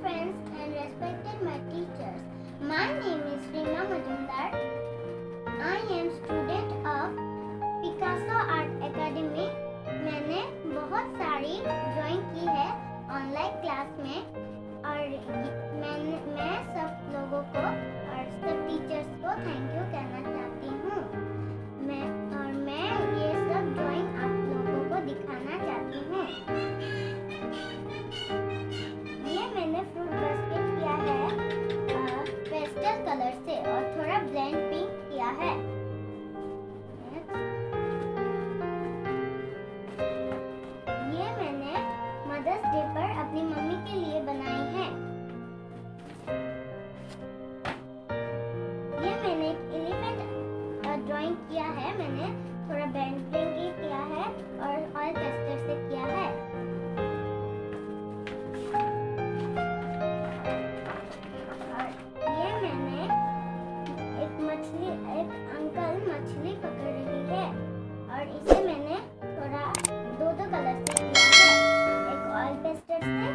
friends and respected my teachers. My name is Rima Majumdar किया है, मैंने थोड़ा ब्लेंड पिंक किया है और ऑयल पेस्टर से किया है। और ये मैंने एक मछली, एक अंकल मछली पकड़ रही है और इसे मैंने थोड़ा दो दो कलर से किया है। एक ऑयल पेस्टर से